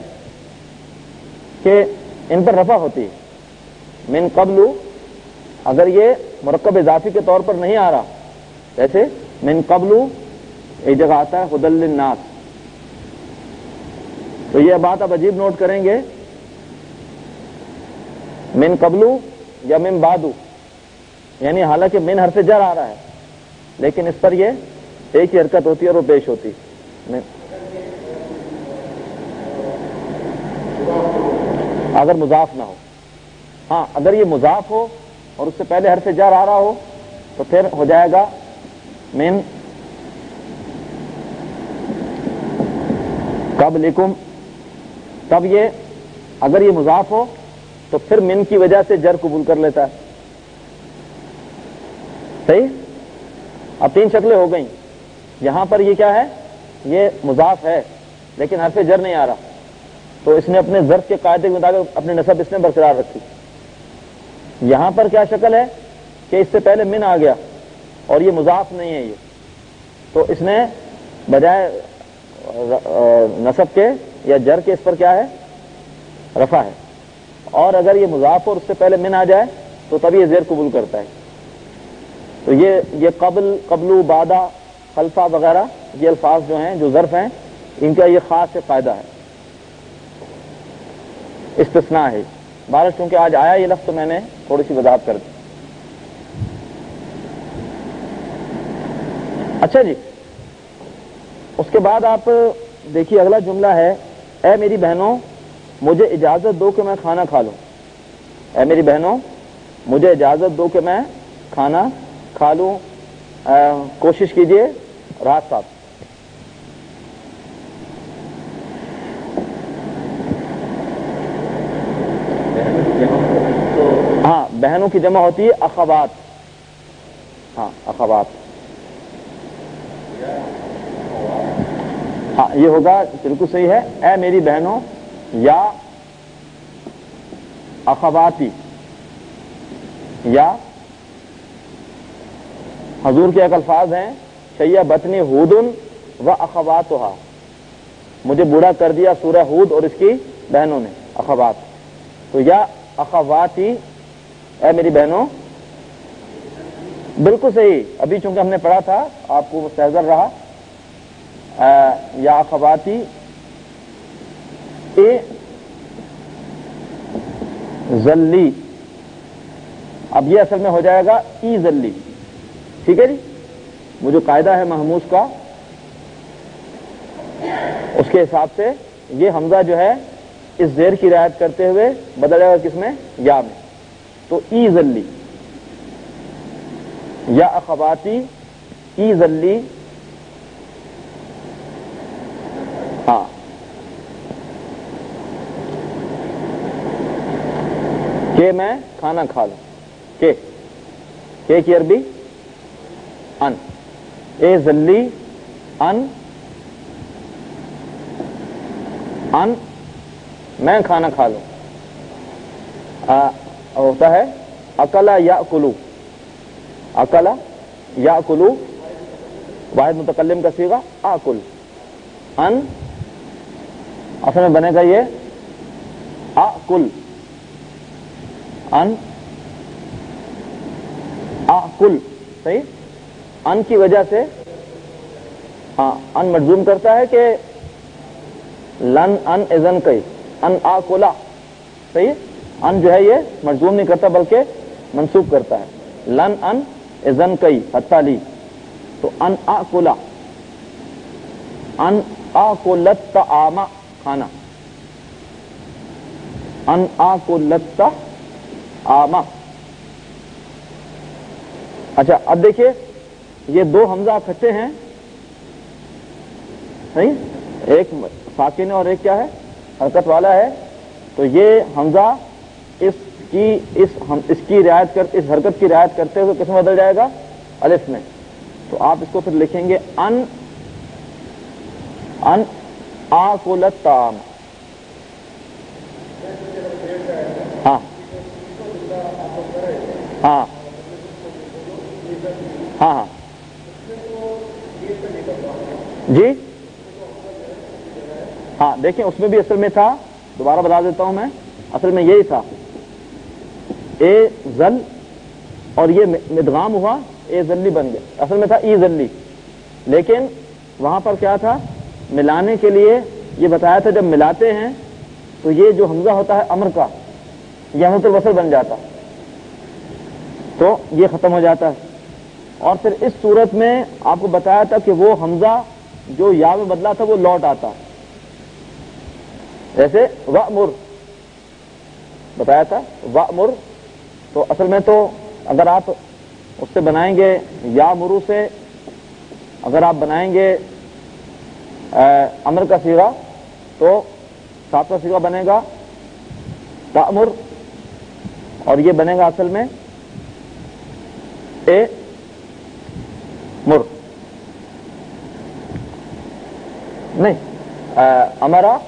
कि इन पर रफा होती है। मिन कबलू, अगर ये मरकब इजाफी के तौर पर नहीं आ रहा, जैसे मिन कबलू, एक जगह आता है हुदल्लिनास तो यह बात आप अजीब नोट करेंगे, मिन कबलू या मिन बादू, यानी हालाँकि मिन हर से जर आ रहा है, लेकिन इस पर यह एक ही हरकत होती है और वो पेश होती है। अगर मुजाफ ना हो। हाँ अगर ये मुजाफ हो और उससे पहले हर से जार आ रहा हो तो फिर हो जाएगा मिन कब लिकुम तब ये, अगर ये मुजाफ हो तो फिर मिन की वजह से जर कबूल कर लेता है। सही? अब तीन शक्लें हो गई। यहाँ पर ये क्या है? ये मुजाफ है, लेकिन हर से जर नहीं आ रहा। तो इसने अपने जर्फ के कायदे के मुताबिक अपनी नसब इसने बरकरार रखी। यहाँ पर क्या शक्ल है कि इससे पहले मिन आ गया और ये मुजाफ नहीं है ये। तो इसने बजाय नसब के या जर के इस पर क्या है? रफा है। और अगर ये मुजाफ और उससे पहले मिन आ जाए तो तभी ये जेर कबूल करता है। तो ये ये कबल, कबलू, बादा, खलफा वगैरह, ये अल्फाज जो हैं, जो जर्फ हैं, इनका ये खास फ़ायदा है। इस्तना है। बारिश क्योंकि आज आया ये लफ्ज तो मैंने थोड़ी सी वजाहत कर दी। अच्छा जी, उसके बाद आप देखिए अगला जुमला है, ए मेरी बहनों, मुझे इजाज़त दो कि मैं खाना खा लूँ। ए मेरी बहनों, मुझे इजाज़त दो कि मैं खाना खा लूँ। कोशिश कीजिए रात साहब हाँ बहनों की जमा होती है अखबात हाँ अखबात हाँ ये होगा, बिल्कुल सही है। ए मेरी बहनों, या अखबाती या हजूर के एक अल्फाज हैं, शैया बतनी हूदन व अखबात मुझे बूढ़ा कर दिया सूरह हूद और इसकी बहनों ने अखबात तो या अखवाती ए मेरी बहनों? बिल्कुल सही। अभी चूँकि हमने पढ़ा था आपको मुस्तजर रहा। आ, या अखवाती ए जल्ली। अब ये असल में हो जाएगा ई जल्ली। ठीक है जी? वो जो कायदा है महमूस का उसके हिसाब से ये हमजा जो है इस जेर की रियायत करते हुए बदल जाएगा किसमें? या में। तो ई जल्ली या अखबाती ई जल्ली हाँ। के मैं खाना खा लू। के के की अरबी? अन ए जल्ली अन अन मैं खाना खा लू। होता है, अकला या कुलू अकला या कुलू वाहिद मुतकलम का सीगा, आकुल। अन, असल में बनेगा ये, आकुल। अन, आकुल, सही? अन की वजह से हाँ अन मजूम करता है कि लन अन एजन कई, अन आ कोला सही? अन जो है ये मजदूर नहीं करता, बल्कि मंसूब करता है। लन अन इजन कई हत्ताली तो अन आ कोला अन आ को लत्ता आमा खाना। अन आ को लत्ता आमा। अच्छा अब देखिए, ये दो हमजा इकट्ठे हैं। नहीं, एक साकिन और एक क्या है? हरकत वाला है। तो ये हमजा इसकी, इस, हम, इसकी रियायत कर, इस हरकत की रियायत करते हुए किसमें बदल जाएगा? अलिफ में। तो आप इसको फिर लिखेंगे, अन अन आकुलताम हाँ। हाँ। हाँ हाँ। जी? हाँ देखिए, उसमें भी असल में था, दोबारा बता देता हूँ मैं, असल में यही था। ए जल और ये मिदगाम हुआ, ए जल्ली बन गया। असल में था ई जल्ली। लेकिन वहाँ पर क्या था? मिलाने के लिए ये बताया था, जब मिलाते हैं तो ये जो हमजा होता है अमर का यह मुतल वसल बन जाता। तो ये खत्म हो जाता है। और फिर इस सूरत में आपको बताया था कि वो हमजा, जो या में बदला था, वो लौट आता। जैसे व मुर बताया था व मुर तो असल में तो अगर आप उससे बनाएँगे या मुरु से अगर आप बनाएँगे अमर का सीगा तो सातवा सीगा बनेगा तामुर और ये बनेगा असल में ए मुर। नहीं आ, अमरा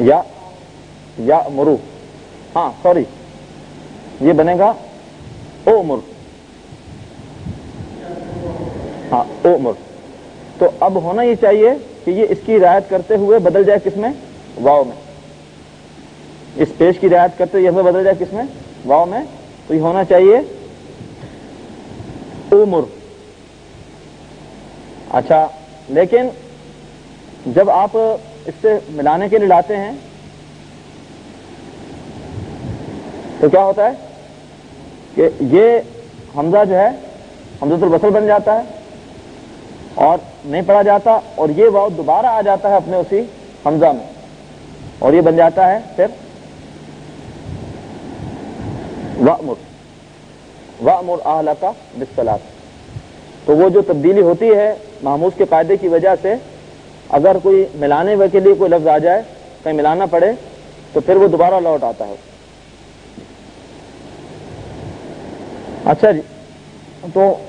या या मुरु। हाँ सॉरी ये बनेगा ओ मुर हाँ ओ मुर तो अब होना ये चाहिए कि ये इसकी रियायत करते हुए बदल जाए किसमें? वाव में। इस पेश की रियायत करते हुए बदल जाए किसमें? वाव में। तो ये होना चाहिए उमुर। अच्छा लेकिन जब आप इससे मिलाने के लिए लाते हैं तो क्या होता है? कि ये हमजा जो है, हमजतुल बसल बन जाता है और नहीं पढ़ा जाता और ये वाव दोबारा आ जाता है अपने उसी हमजा में। और ये बन जाता है फिर वामुर वामुर आहला का बिसलात तो वो जो तब्दीली होती है महमूज के कायदे की वजह से अगर कोई मिलाने के लिए कोई लफ्ज आ जाए, कहीं मिलाना पड़े तो फिर वो दोबारा लौट आता है। अच्छा जी। तो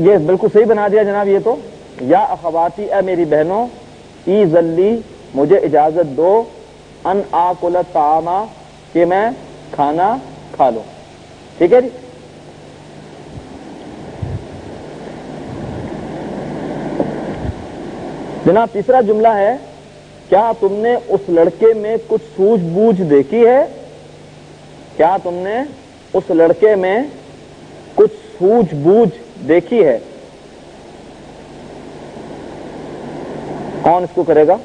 ये बिल्कुल सही बना दिया जनाब ये तो। या अखवाती ए मेरी बहनों, ई जल्ली, मुझे इजाज़त दो, अन आकुल तामा, कि मैं खाना खा लू। ठीक है जी? जनाब, तीसरा जुमला है, क्या तुमने उस लड़के में कुछ सूझबूझ देखी है? क्या तुमने उस लड़के में सूझबूझ देखी है। कौन इसको करेगा?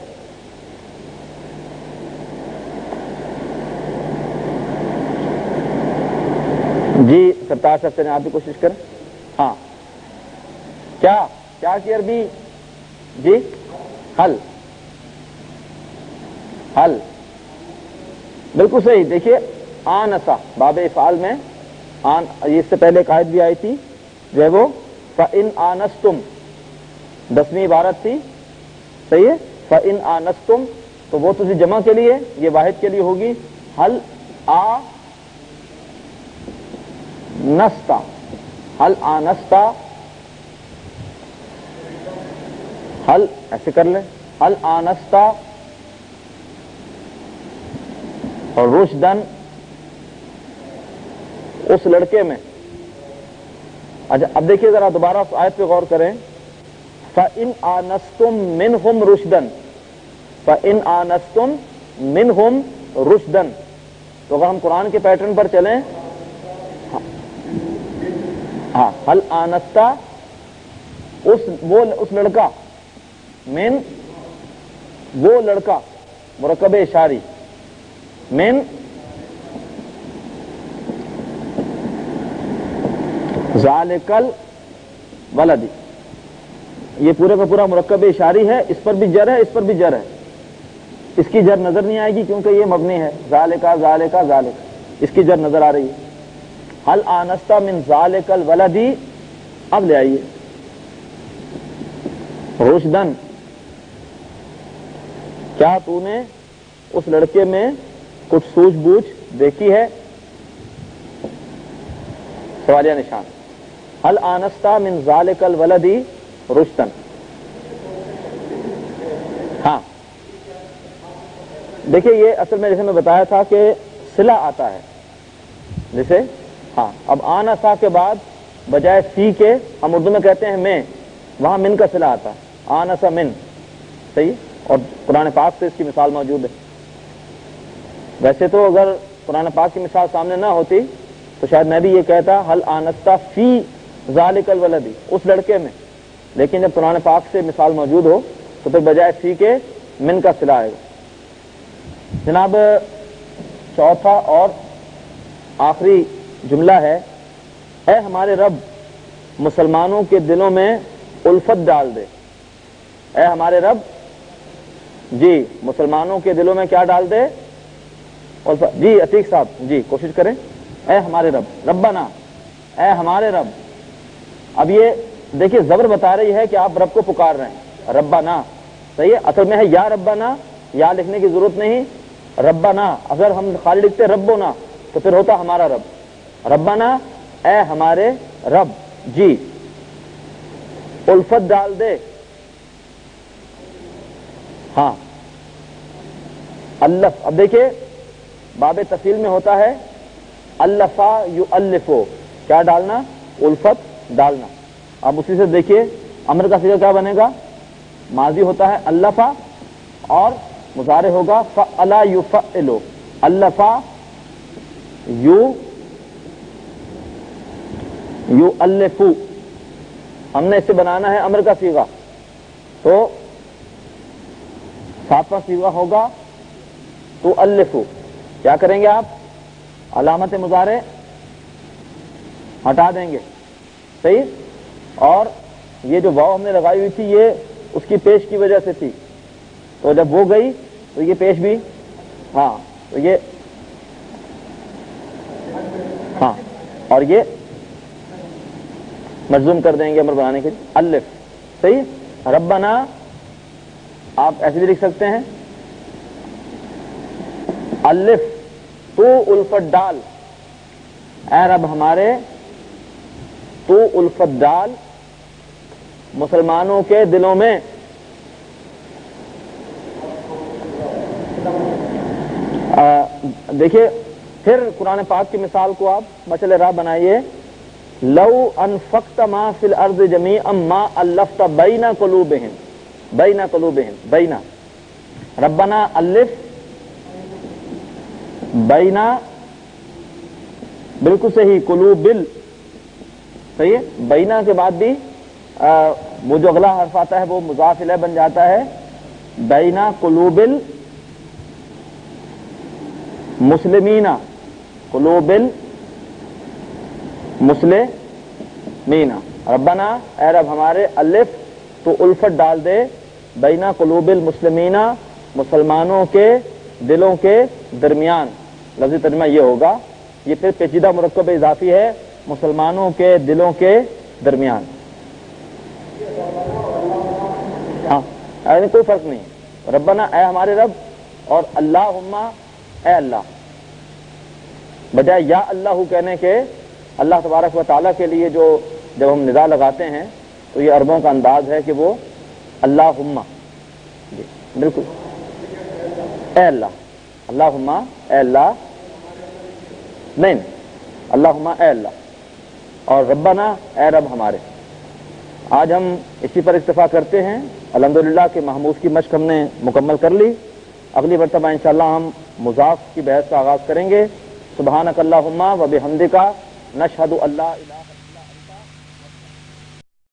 जी, सरताज चलें आप भी कोशिश करें। हाँ। क्या? क्या की अरबी? जी? हल। हल। बिल्कुल सही। देखिए, आनसा, बाबे इफाल में आन इससे पहले कायद भी आई थी, जो वो इन आनस तुम दसवीं इबारत थी, सही है? फ इन आनस्तुम तो वो तुझे जमा के लिए, ये वाहिद के लिए होगी, हल आ नस्ता हल आनस्ता हल ऐसे कर ले, हल आनस्ता और रुशदन उस लड़के में। अच्छा अब देखिए जरा दोबारा आयत पे गौर करें। फ़िन आनस्तुम मिन हम रुशदन फ़िन आनस्तुम मिन हम रुशदन। तो अगर हम कुरान के पैटर्न पर चलें हाँ। हल आनस्ता, उस, वो, उस लड़का, मिन, वो लड़का मुरकब इशारी, मेन जालिकल वलदी। ये पूरे का पूरा मुरकब इशारी है, इस पर भी जर है, इस पर भी जर है। इसकी जर नज़र नहीं आएगी क्योंकि ये मबनी है। जालिका जालिका जालिका। इसकी जर नज़र आ रही है। हल आनस्ता मिन जालिकल वलदी, अब ले आइए। रोशदन, क्या तूने उस लड़के में कुछ सूझबूझ देखी है? सवालिया निशान। हल आनस्ता मिन जालिकल वलदी रुश्तन हाँ देखिए, ये असल में जैसे मैं बताया था कि सिला आता है। जैसे? हाँ अब आना के बाद बजाय सी के हम उर्दू में कहते हैं मैं, वहाँ मिन का सिला आता है। आना सा मिन। सही? और कुरान पाक से इसकी मिसाल मौजूद है। वैसे तो अगर कुरान पाक की मिसाल सामने ना होती तो शायद मैं भी ये कहता, हल आनस्ता फ़ी जालिकल वलदी, उस लड़के में। लेकिन जब कुरान पाक से मिसाल मौजूद हो तो फिर बजाय फ़ी के मिन का सिला आएगा। जनाब, चौथा और आखिरी जुमला है ए हमारे रब, मुसलमानों के दिलों में उल्फत डाल दे। ए हमारे रब, जी, मुसलमानों के दिलों में क्या डाल दे? उल्फत, जी, अतीक साहब, जी, कोशिश करें। ए हमारे रब, रब्बाना ए हमारे रब। अब ये देखिए, जबर बता रही है कि आप रब को पुकार रहे हैं। रब्बाना, सही है? असल में है या रब्बा ना या लिखने की ज़रूरत नहीं। रब्बाना, अगर हम खाली लिखते रब्बो ना तो फिर होता हमारा रब। रब्बा ना ए हमारे रब, जी। उल्फत डाल दे। हाँ। अल्लफ, अब देखिए, बाब तफील में होता है, अल्लफा यू अल्लिफो। क्या डालना? उल्फत डालना। अब उसी से देखिए, अमर का फिगर क्या बनेगा? माजी होता है अल्लाफा और मुजारे होगा फ़ला यू फ़लो अल्लाफा यू यू अल्लफू हमने इसे बनाना है अमर का सीगा तो सातवां सीगा होगा तो अल्लफू क्या करेंगे आप? अलामत मुजारे हटा देंगे। सही? और ये जो वाव हमने लगाई हुई थी, ये उसकी पेश की वजह से थी। तो जब वो गई तो ये पेश भी हाँ तो ये हाँ और ये मजलूम कर देंगे अमर बनाने के लिए। अल्लिफ, सही? रब्बना, आप ऐसे भी लिख सकते हैं। अल्लिफ, तू उल्फत डाल। ए रब हमारे तू उल्फत डाल मुसलमानों के दिलों में। देखिए, फिर कुरान पाक की मिसाल को आप मचल राह बनाइए। लव अनफक्त मा फिल अर्ज़ जमी अम मा अल्लफ्त बैना कलूबहम। बैना कलूबहम, बैना। रब्बना अल्लिफ, बैना, बिल्कुल सही कुलू बिल सही है? बैना के बाद भी वो जो अगला हर्फ आता है, वो मुजाफिल बन जाता है। बैना कुलूबिल मुस्लिमीना कुलूबिल मुस्लिमीना। रब्बना, ए रब, हमारे अलिफ तो उल्फत डाल दे। बैना कुलूबिल मुस्लिमीना, मुसलमानों के दिलों के दरमियान। लफ्जी तर्जमा ये होगा। ये फिर पेचीदा मुरक्ब इजाफी है। मुसलमानों के दिलों के दरमियान। हाँ कोई फ़र्क नहीं रब्बना ए हमारे रब, और अल्लाह ए अल्लाह। बजाय या अल्लाह कहने के, अल्लाह तबारक व के लिए जो, जब हम निदा लगाते हैं तो ये अरबों का अंदाज है कि वो अल्लाह जी, बिल्कुल। ए अल्लाह अल्लाह ए अल्लाह। नहीं अल्लाह ए अल्लाह। और रब्बाना, ए रब हमारे। आज हम इसी पर इस्तीफा करते हैं। अलहमदिल्ला के महमूद की मशक हमने मुकम्मल कर ली। अगली मरतबा इंशाल्लाह हम मुजाफ की बहस का आगाज़ करेंगे। सुबह अल्लाह व नशहद नशहदु अल्लाह